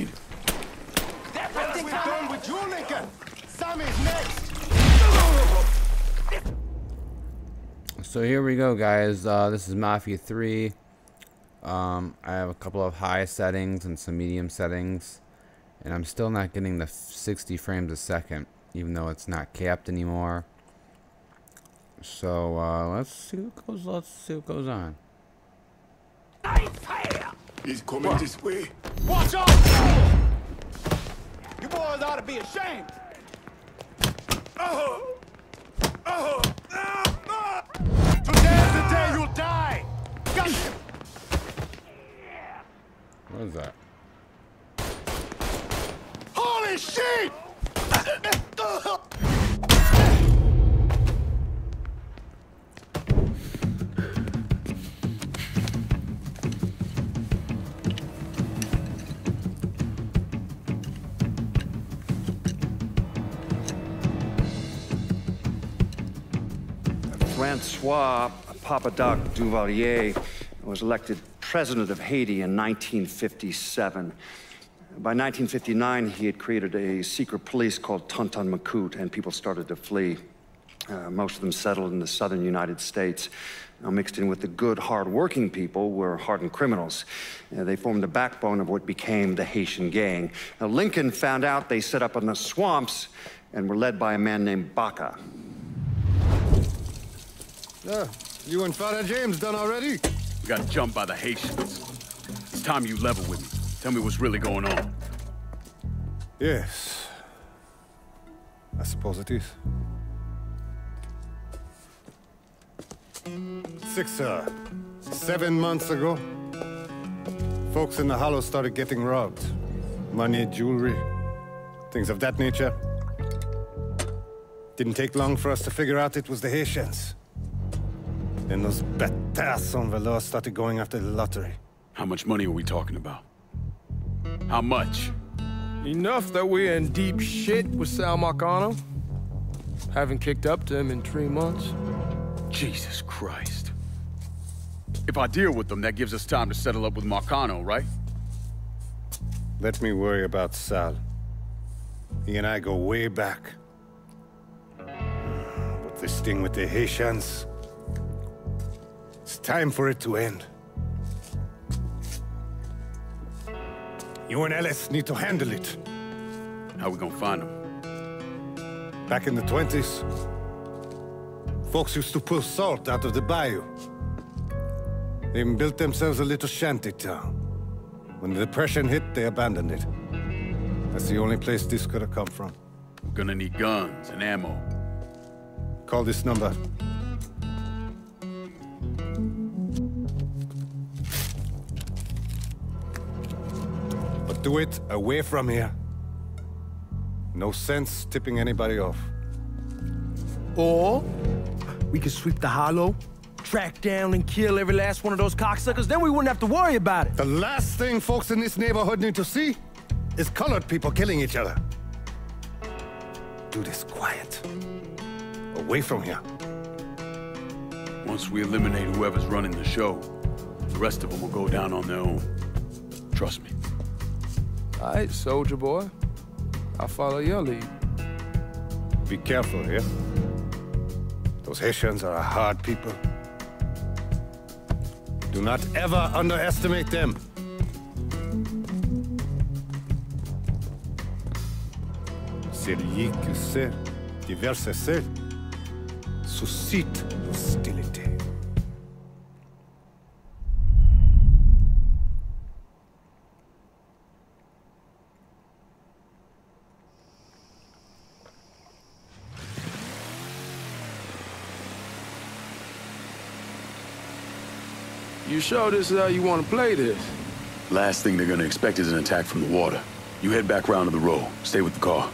need? I think we're done with you, Lincoln. Sammy's next. So here we go, guys. Uh, this is Mafia 3. Um, I have a couple of high settings and some medium settings. And I'm still not getting the 60 frames a second, even though it's not capped anymore. So uh, let's see what goes. Let's see what goes on. He's coming this way. Watch out! You boys ought to be ashamed. Oh! Francois Papa Doc Duvalier was elected president of Haiti in 1957. By 1959, he had created a secret police called Tonton Macoute, and people started to flee. Uh, most of them settled in the southern United States. Now, mixed in with the good, hard-working people were hardened criminals. Uh, they formed the backbone of what became the Haitian gang. Now, Lincoln found out they set up in the swamps and were led by a man named Baka. Yeah, you and Father James done already? We got jumped by the Haitians. It's time you level with me. Tell me what's really going on. Yes. I suppose it is. Six, uh, seven months ago, folks in the Hollow started getting robbed. Money, jewelry, things of that nature. Didn't take long for us to figure out it was the Haitians. Then those bâtards on Velour started going after the lottery. How much money are we talking about? How much? Enough that we're in deep shit with Sal Marcano. Haven't kicked up to him in three months. Jesus Christ. If I deal with them, that gives us time to settle up with Marcano, right? Let me worry about Sal. He and I go way back. But this thing with the Haitians... It's time for it to end. You and Ellis need to handle it. How we gonna find them? Back in the 20s, folks used to pull salt out of the bayou. They even built themselves a little shanty town. When the Depression hit, they abandoned it. That's the only place this could have come from. We're gonna need guns and ammo. Call this number. Do it away from here. No sense tipping anybody off. Or we could sweep the hollow, track down and kill every last one of those cocksuckers, then we wouldn't have to worry about it. The last thing folks in this neighborhood need to see is colored people killing each other. Do this quiet. Away from here. Once we eliminate whoever's running the show, the rest of them will go down on their own. Trust me. All right, soldier boy. I'll follow your lead. Be careful here. Those Haitians are a hard people. Do not ever underestimate them. Sait diverser seul suscite l'hostilité. You sure this is how you want to play this? Last thing they're gonna expect is an attack from the water. You head back round to the row. Stay with the car.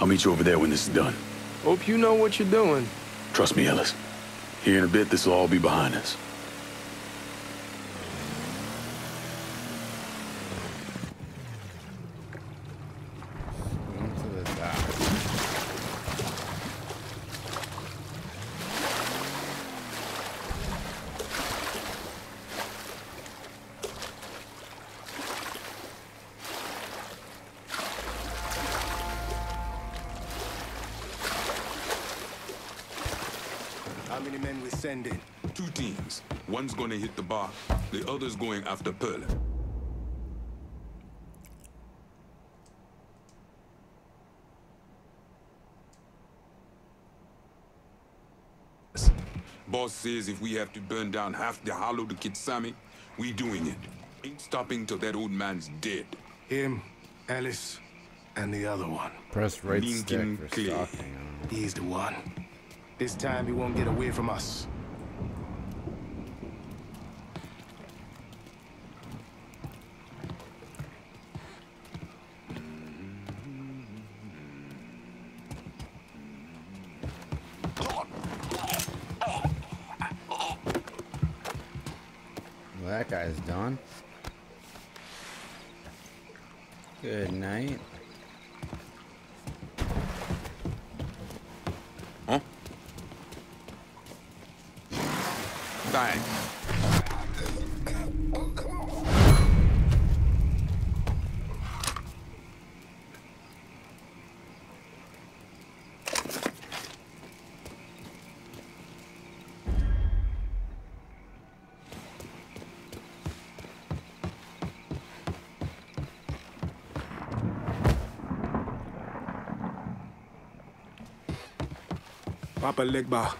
I'll meet you over there when this is done. Hope you know what you're doing. Trust me, Ellis. Here in a bit, this will all be behind us. Many men we send in? Two teams. One's gonna hit the bar, the other's going after Perlin. Boss says if we have to burn down half the hollow to get Sammy, we doing it. Ain't stopping till that old man's dead. Him, Ellis, and the other one. Press right Lincoln stick for Clay. stalking. He's the one. This time he won't get away from us. Well, that guy's done. Good night. Huh? Bang. Papa Legba.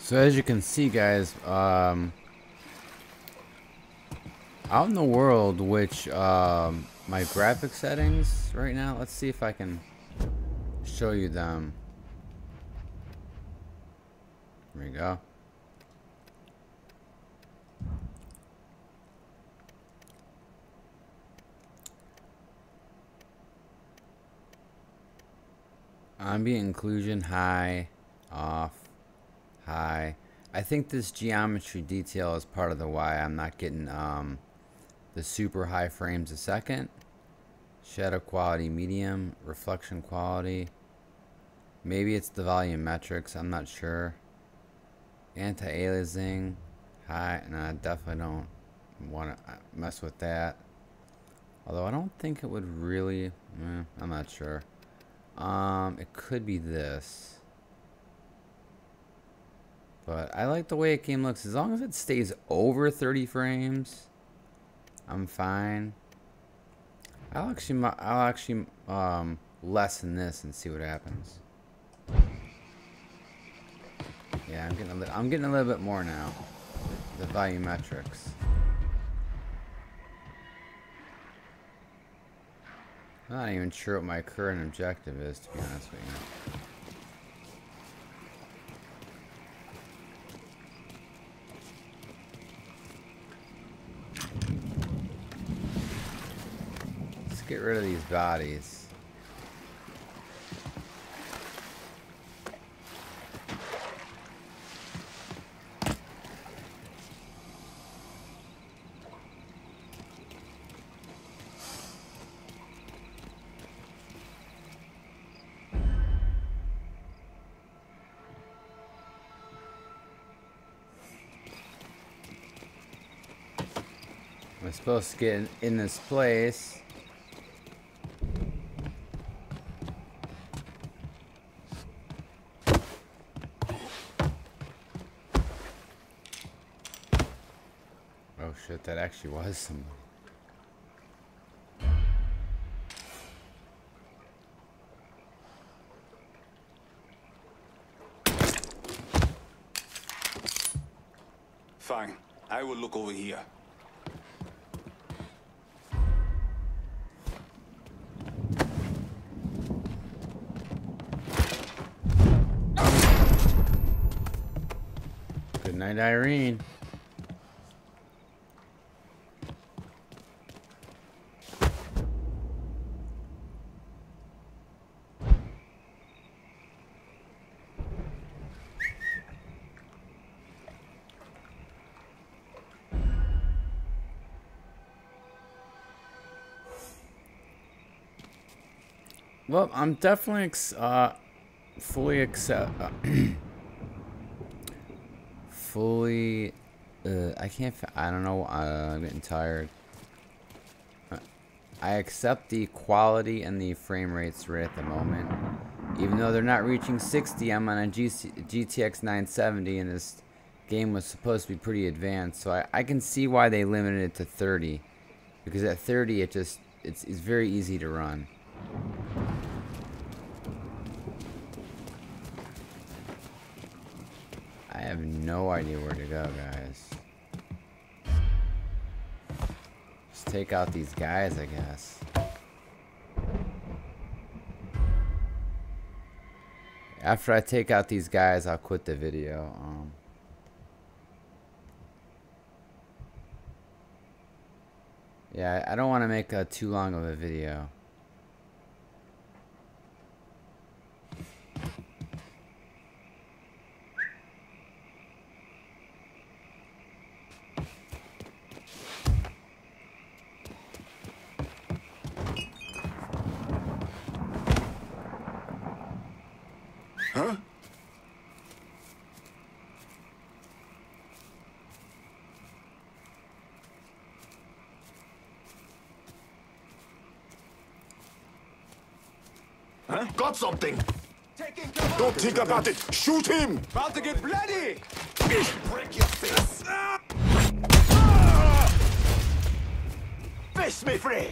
So as you can see, guys, um, out in the world, which um, my graphic settings right now. Let's see if I can show you them. There we go. Ambient occlusion high, off, high. I think this geometry detail is part of the why I'm not getting um, the super high frames a second. Shadow quality medium, reflection quality. Maybe it's the volumetrics, I'm not sure. Anti-aliasing, high, and I definitely don't want to mess with that. Although I don't think it would really, eh, I'm not sure. Um, it could be this. But I like the way a game looks. As long as it stays over 30 frames, I'm fine. I'll actually, I'll actually um, lessen this and see what happens. Yeah, I'm getting a li- I'm getting a little bit more now. The volumetrics. I'm not even sure what my current objective is, to be honest with you. Let's get rid of these bodies. We're supposed to get in, in this place. Oh shit, that actually was somebody. Fine. I will look over here. Night, Irene. Well, I'm definitely ex- uh, fully accept. Uh, fully. Uh, I can't. I don't know. Uh, I'm getting tired. I accept the quality and the frame rates right at the moment. Even though they're not reaching 60, I'm on a GC GTX 970 and this game was supposed to be pretty advanced. So I, I can see why they limited it to 30. Because at 30 it just, it's, it's very easy to run. I have no idea where to go, guys. Just take out these guys, I guess. After I take out these guys, I'll quit the video. Um, yeah, I don't want to make a too long of a video. Huh? Huh? Got something. Don't think about it! Shoot him! About to get bloody. Break your face. Face me free.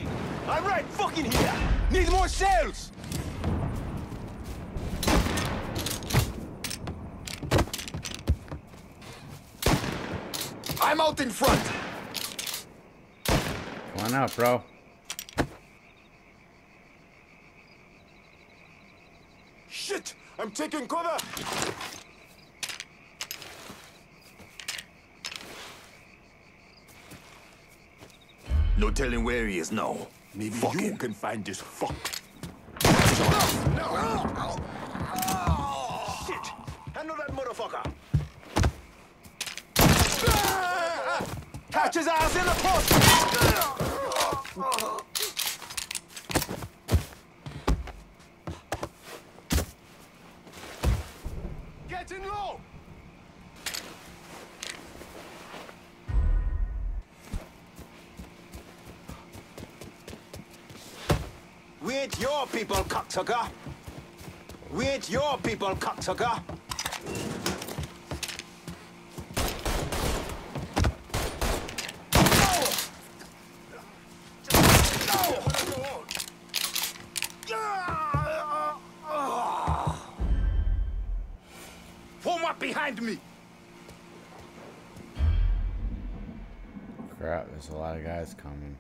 I'm right fucking here. Need more shells. I'm out in front. Come on out, bro. Shit! I'm taking cover! No telling where he is now. Maybe you can find this fuck. Catch his ass in the post! Getting low! We ain't your people, cocksucker! We ain't your people, cocksucker! Behind me! Crap, there's a lot of guys coming.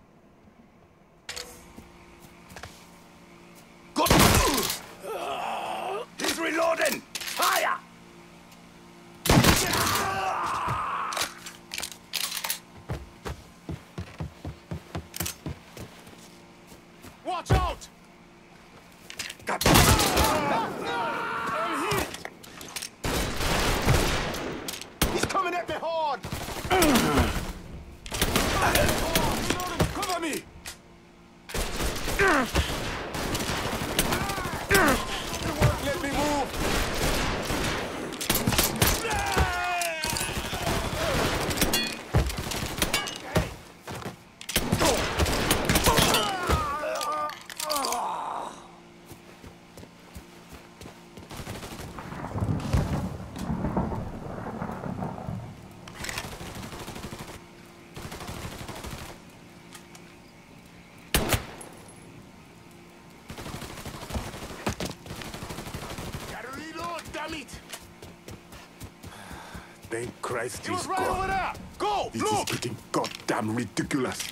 Go! He's reloading! Fire! Watch out! Got I'm hit! He's coming at me hard! Cover me! Let me move! Gotta reload, damn it! Thank Christ He he's was right gone. over there! Go! This look! is getting goddamn ridiculous.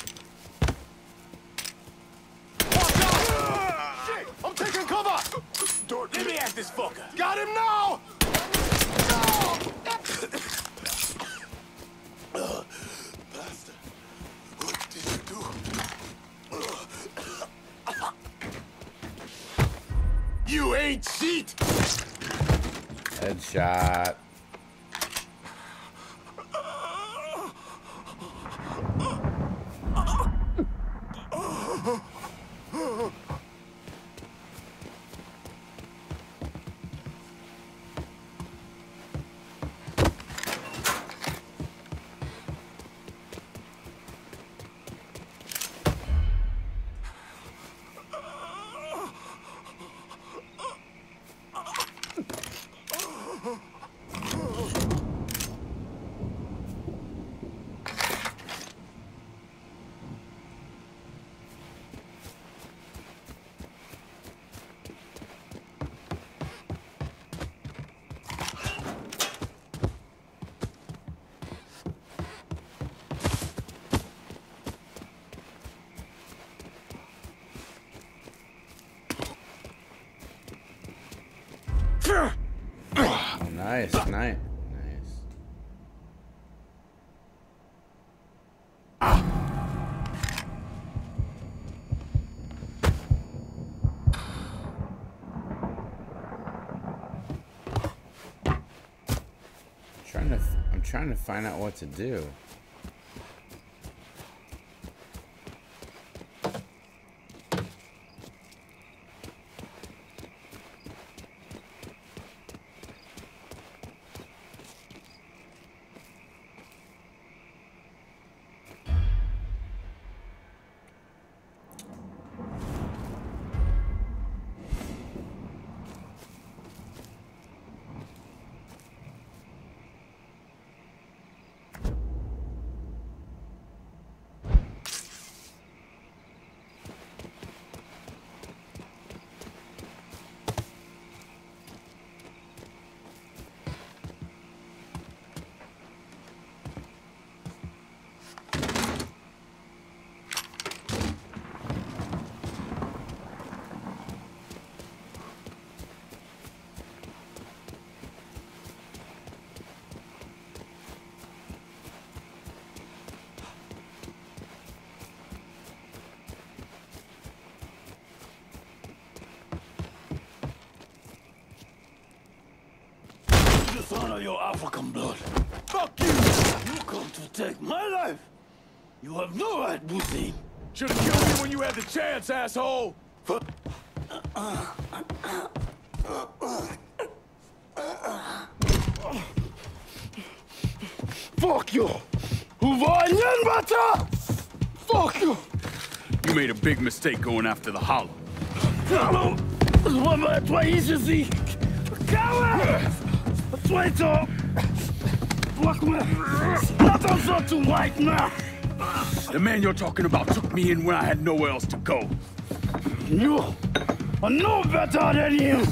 Watch out! Shit! I'm taking cover! Don't let me at this fucker! Got him now! Bastard. What did you do? You ain't shit! Headshot. Nice, nice, ah. nice. Trying to, I'm trying to find out what to do. Dishonor your African blood. Fuck you! You come to take my life! You have no right, Busin. Should've killed me when you had the chance, asshole! Fuck you! Who var ingen bättre! Fuck you! You made a big mistake going after the Hollow. Hallo! Vad var det? Vad är det? Coward! Traitor! Fuck me! Not on so to white man! The man you're talking about took me in when I had nowhere else to go. You are no better than him!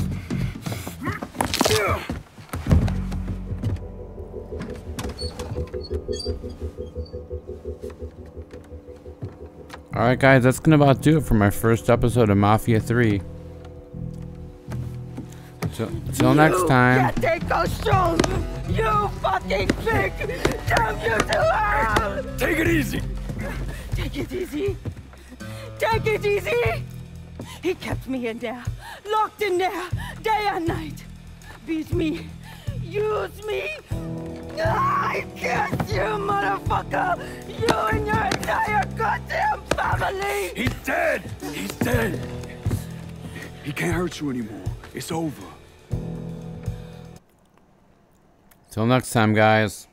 Alright guys, that's gonna about do it for my first episode of Mafia 3. Till, till next time. Take us strong! You fucking pig! Damn you to hell! Take it easy! Take it easy! Take it easy! He kept me in there, locked in there, day and night. Beat me, use me. I kiss you, motherfucker! You and your entire goddamn family! He's dead! He's dead! He can't hurt you anymore. It's over. Till next time, guys.